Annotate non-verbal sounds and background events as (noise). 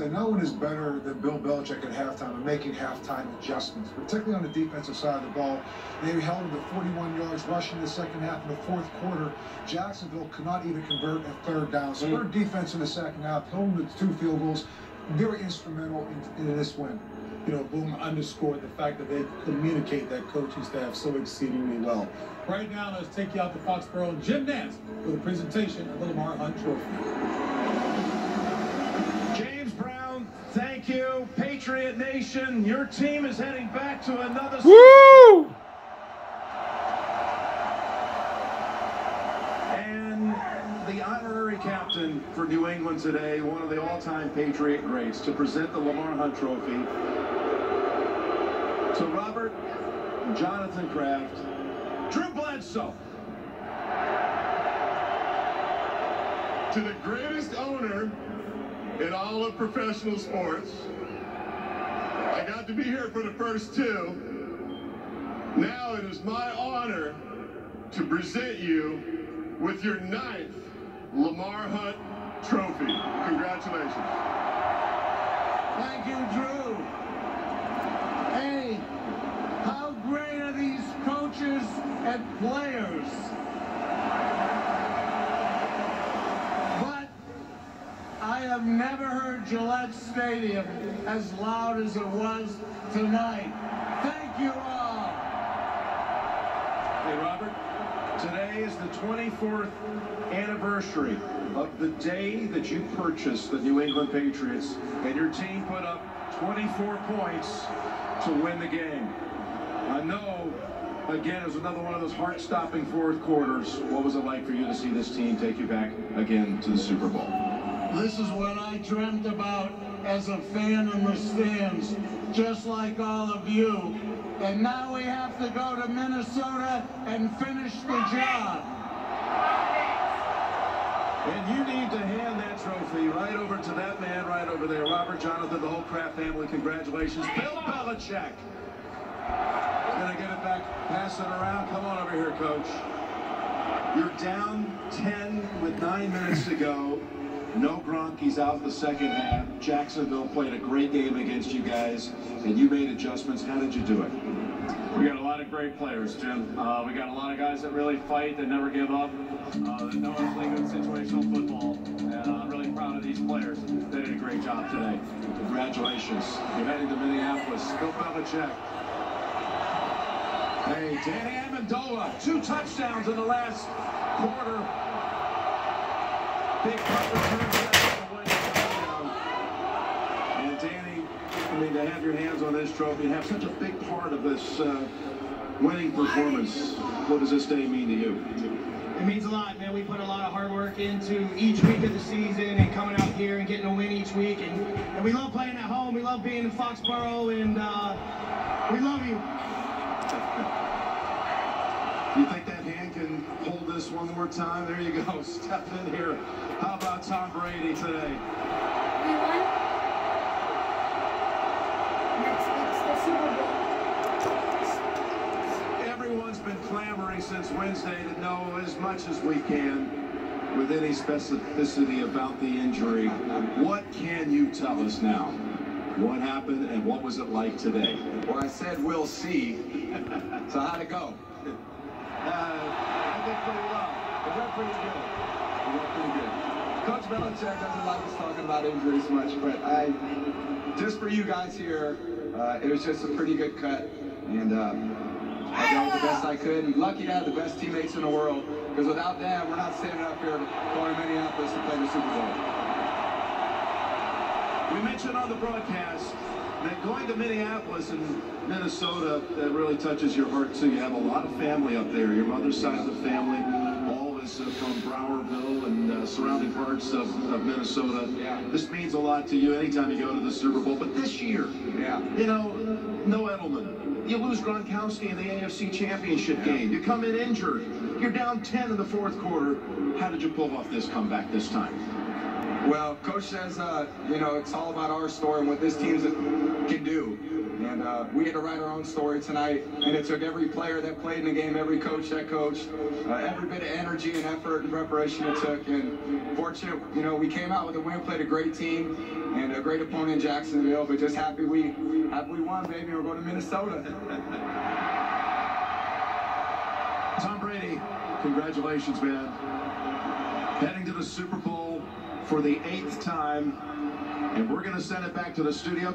say no one is better than Bill Belichick at halftime and making halftime adjustments, particularly on the defensive side of the ball. They held him to 41 yards rushing in the second half. In the fourth quarter, Jacksonville could not even convert a third down. So their defense in the second half them to two field goals, very instrumental in, in this win. You know, Boom underscored the fact that they communicate that coaching staff so exceedingly well. Right now, let's take you out to Foxborough Jim Nantz for the presentation of the Lamar Hunt Trophy. Thank you, Nation. Your team is heading back to another. Woo! And the honorary captain for New England today, one of the all-time Patriot greats, to present the Lamar Hunt Trophy to Robert Jonathan Kraft, Drew Bledsoe. To the greatest owner in all of professional sports. I got to be here for the first two. Now it is my honor to present you with your ninth Lamar Hunt Trophy. Congratulations. Thank you, Drew. Hey, how great are these coaches and players? I have never heard Gillette Stadium as loud as it was tonight. Thank you all. Hey, Robert, today is the 24th anniversary of the day that you purchased the New England Patriots, and your team put up 24 points to win the game. I know, again, it was another one of those heart-stopping fourth quarters. What was it like for you to see this team take you back again to the Super Bowl? This is what I dreamt about as a fan in the stands, just like all of you. And now we have to go to Minnesota and finish the job. And you need to hand that trophy right over to that man right over there. Robert Jonathan, the whole Kraft family, congratulations. Bill Belichick. Gonna get it back, pass it around. Come on over here, coach. You're down 10 with nine minutes to go. No Gronk, he's out the second half. Jacksonville played a great game against you guys, and you made adjustments. How did you do it? We got a lot of great players, Jim. Uh, we got a lot of guys that really fight, that never give up, uh, that know how to play good situational football. And uh, I'm really proud of these players. They did a great job today. Congratulations. You're heading to Minneapolis. Bill Belichick. Hey, Danny Amendola, two touchdowns in the last quarter. Big punt return And Danny, I mean, to have your hands on this trophy and have such a big part of this uh, winning performance, what does this day mean to you? It means a lot, man. We put a lot of hard work into each week of the season and coming out here and getting a win each week. And, and we love playing at home. We love being in Foxborough, and uh, we love you. You think that hand can hold this one more time? There you go. (laughs) Step in here. How about Tom Brady today? We won. Next week's the Super Bowl. Everyone's been clamoring since Wednesday to know as much as we can with any specificity about the injury. What can you tell us now? What happened and what was it like today? Well, I said we'll see. so how'd it go? (laughs) Uh, I did pretty well. It went pretty good. Went pretty good. Coach Belichick doesn't like us talking about injuries much, but I, just for you guys here, uh, it was just a pretty good cut, and uh, I did the best I could. And lucky to have the best teammates in the world, because without them, we're not standing up here going to Minneapolis to play the Super Bowl. We mentioned on the broadcast going to Minneapolis and Minnesota, that really touches your heart too. You have a lot of family up there. Your mother's side of the family, all is uh, from Browerville and uh, surrounding parts of, of Minnesota. Yeah. This means a lot to you anytime you go to the Super Bowl. But this year, yeah. you know, no Edelman. You lose Gronkowski in the AFC Championship yeah. game. You come in injured. You're down 10 in the fourth quarter. How did you pull off this comeback this time? Well, Coach says, uh, you know, it's all about our story and what this team can do. And uh, we had to write our own story tonight, and it took every player that played in the game, every coach that coached, uh, every bit of energy and effort and preparation it took. And fortunate, you know, we came out with a win, played a great team and a great opponent in Jacksonville, but just happy we happy we won, baby. We're going to Minnesota. (laughs) Tom Brady, congratulations, man. Heading to the Super Bowl for the eighth time, and we're going to send it back to the studio.